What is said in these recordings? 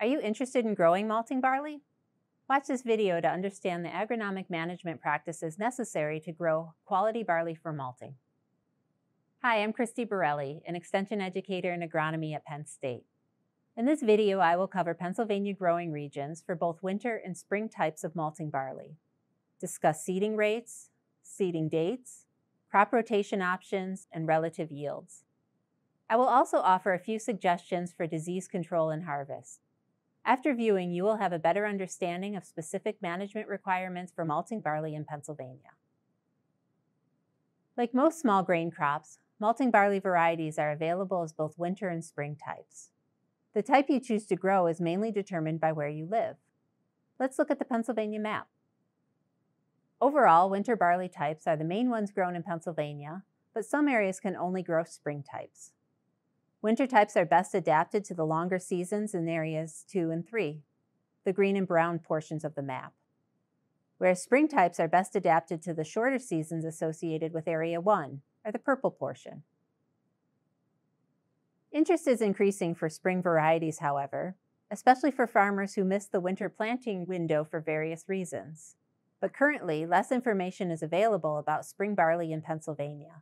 Are you interested in growing malting barley? Watch this video to understand the agronomic management practices necessary to grow quality barley for malting. Hi, I'm Christy Borelli, an extension educator in agronomy at Penn State. In this video, I will cover Pennsylvania growing regions for both winter and spring types of malting barley, discuss seeding rates, seeding dates, crop rotation options, and relative yields. I will also offer a few suggestions for disease control and harvest. After viewing, you will have a better understanding of specific management requirements for malting barley in Pennsylvania. Like most small grain crops, malting barley varieties are available as both winter and spring types. The type you choose to grow is mainly determined by where you live. Let's look at the Pennsylvania map. Overall, winter barley types are the main ones grown in Pennsylvania, but some areas can only grow spring types. Winter types are best adapted to the longer seasons in areas 2 and 3, the green and brown portions of the map, whereas spring types are best adapted to the shorter seasons associated with Area 1, or the purple portion. Interest is increasing for spring varieties, however, especially for farmers who missed the winter planting window for various reasons. But currently, less information is available about spring barley in Pennsylvania.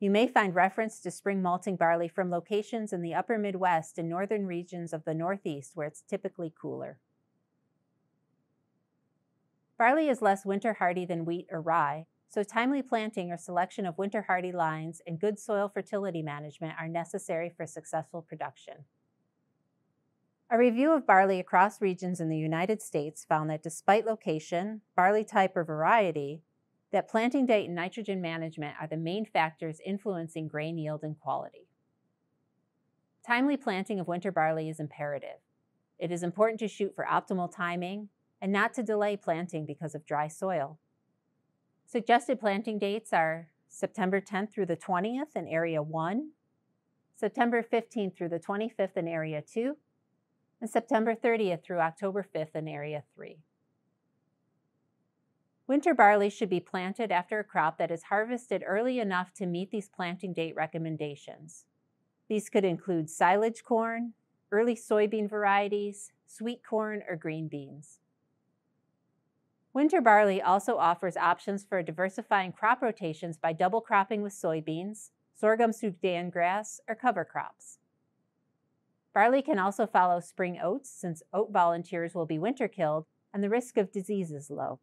You may find reference to spring malting barley from locations in the upper Midwest and northern regions of the Northeast where it's typically cooler. Barley is less winter hardy than wheat or rye, so timely planting or selection of winter hardy lines and good soil fertility management are necessary for successful production. A review of barley across regions in the United States found that despite location, barley type, or variety, that planting date and nitrogen management are the main factors influencing grain yield and quality. Timely planting of winter barley is imperative. It is important to shoot for optimal timing and not to delay planting because of dry soil. Suggested planting dates are September 10th through the 20th in Area 1, September 15th through the 25th in Area 2, and September 30th through October 5th in Area 3. Winter barley should be planted after a crop that is harvested early enough to meet these planting date recommendations. These could include silage corn, early soybean varieties, sweet corn, or green beans. Winter barley also offers options for diversifying crop rotations by double cropping with soybeans, sorghum Sudan grass, or cover crops. Barley can also follow spring oats since oat volunteers will be winter killed and the risk of disease is low.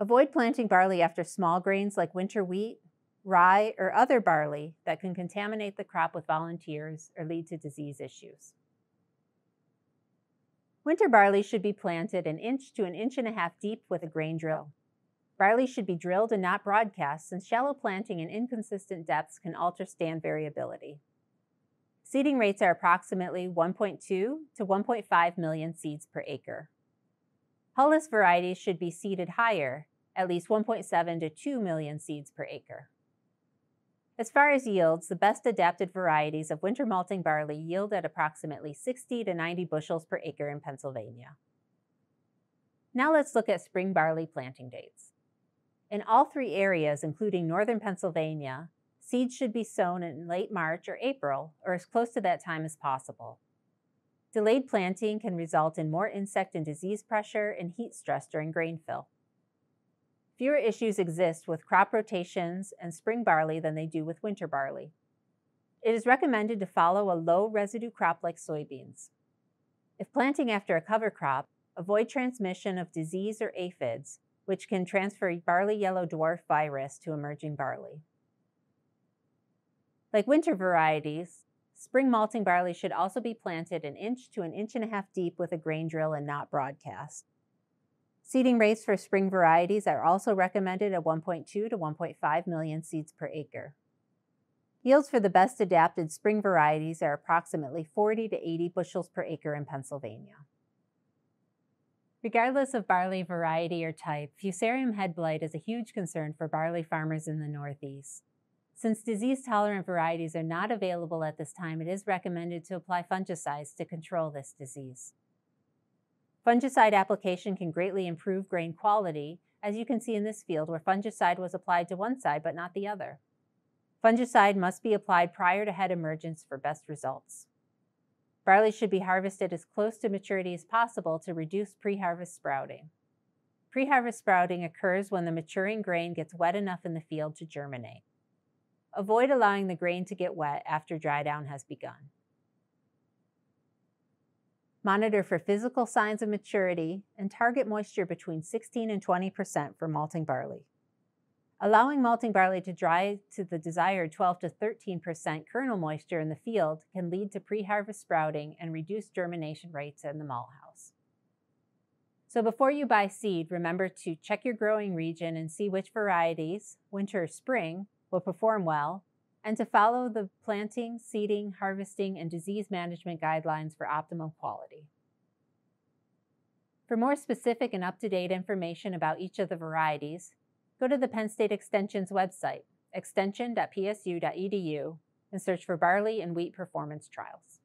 Avoid planting barley after small grains like winter wheat, rye, or other barley that can contaminate the crop with volunteers or lead to disease issues. Winter barley should be planted an inch to an inch and a half deep with a grain drill. Barley should be drilled and not broadcast since shallow planting and inconsistent depths can alter stand variability. Seeding rates are approximately 1.2 to 1.5 million seeds per acre. Hulless varieties should be seeded higher, at least 1.7 to 2 million seeds per acre. As far as yields, the best adapted varieties of winter malting barley yield at approximately 60 to 90 bushels per acre in Pennsylvania. Now let's look at spring barley planting dates. In all three areas, including northern Pennsylvania, seeds should be sown in late March or April, or as close to that time as possible. Delayed planting can result in more insect and disease pressure and heat stress during grain fill. Fewer issues exist with crop rotations and spring barley than they do with winter barley. It is recommended to follow a low residue crop like soybeans. If planting after a cover crop, avoid transmission of disease or aphids, which can transfer barley yellow dwarf virus to emerging barley. Like winter varieties, Spring malting barley should also be planted an inch to an inch and a half deep with a grain drill and not broadcast. Seeding rates for spring varieties are also recommended at 1.2 to 1.5 million seeds per acre. Yields for the best adapted spring varieties are approximately 40 to 80 bushels per acre in Pennsylvania. Regardless of barley variety or type, Fusarium head blight is a huge concern for barley farmers in the Northeast. Since disease-tolerant varieties are not available at this time, it is recommended to apply fungicides to control this disease. Fungicide application can greatly improve grain quality, as you can see in this field where fungicide was applied to one side but not the other. Fungicide must be applied prior to head emergence for best results. Barley should be harvested as close to maturity as possible to reduce pre-harvest sprouting. Pre-harvest sprouting occurs when the maturing grain gets wet enough in the field to germinate. Avoid allowing the grain to get wet after dry down has begun. Monitor for physical signs of maturity and target moisture between 16 and 20% for malting barley. Allowing malting barley to dry to the desired 12 to 13% kernel moisture in the field can lead to pre-harvest sprouting and reduced germination rates in the malt house. So before you buy seed, remember to check your growing region and see which varieties, winter or spring, will perform well and to follow the planting, seeding, harvesting, and disease management guidelines for optimum quality. For more specific and up-to-date information about each of the varieties, go to the Penn State Extension's website, extension.psu.edu, and search for barley and wheat performance trials.